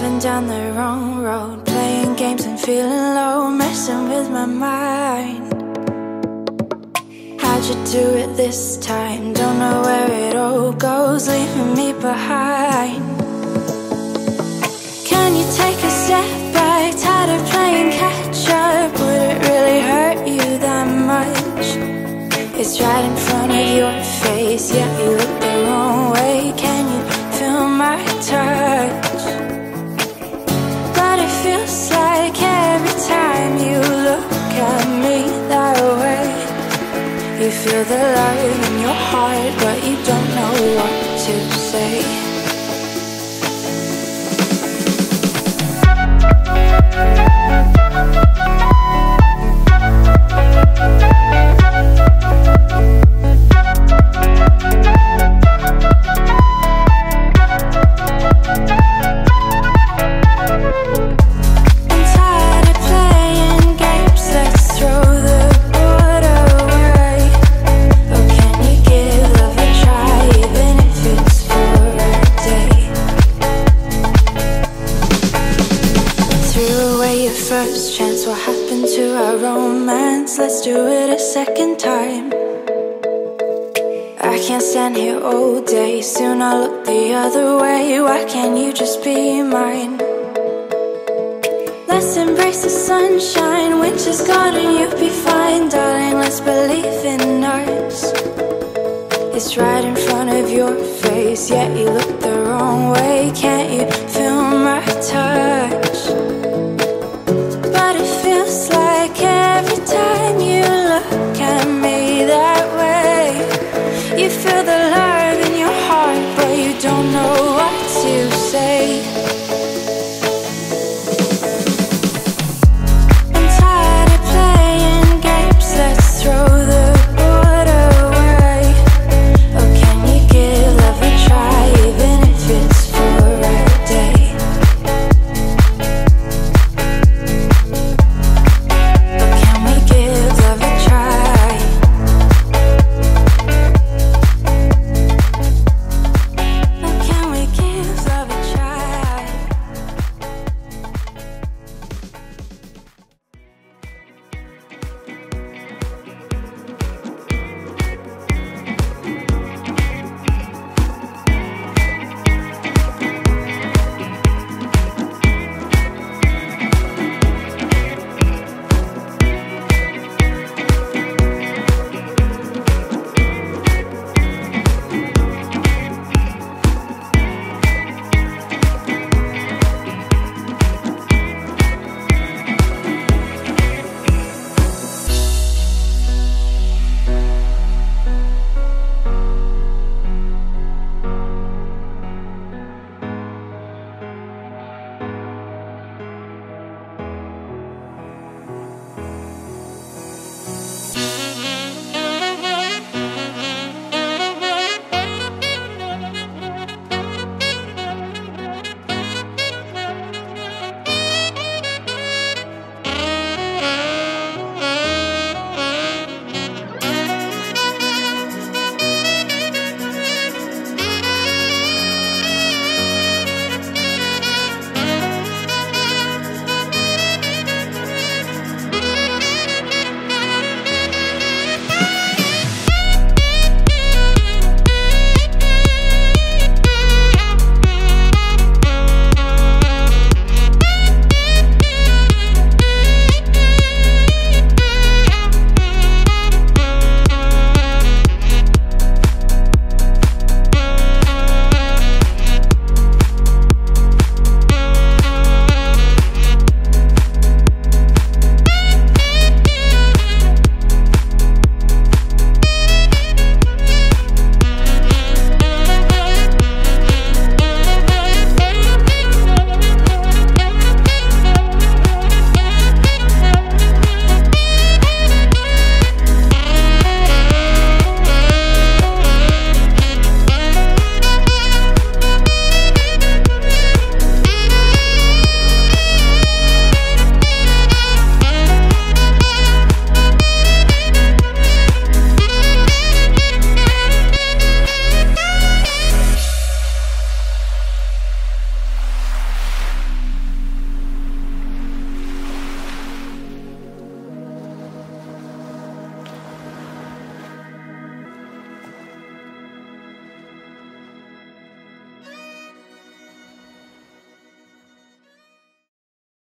Driving down the wrong road, playing games and feeling low, messing with my mind. How'd you do it this time? Don't know where it all goes, leaving me behind. The love in your heart, but you don't know what to say. What happened to our romance? Let's do it a second time. I can't stand here all day. Soon I'll look the other way. Why can't you just be mine? Let's embrace the sunshine. Winter's gone and you'll be fine, darling. Let's believe in us. It's right in front of your face, yet you look the wrong way. Can't you feel my touch?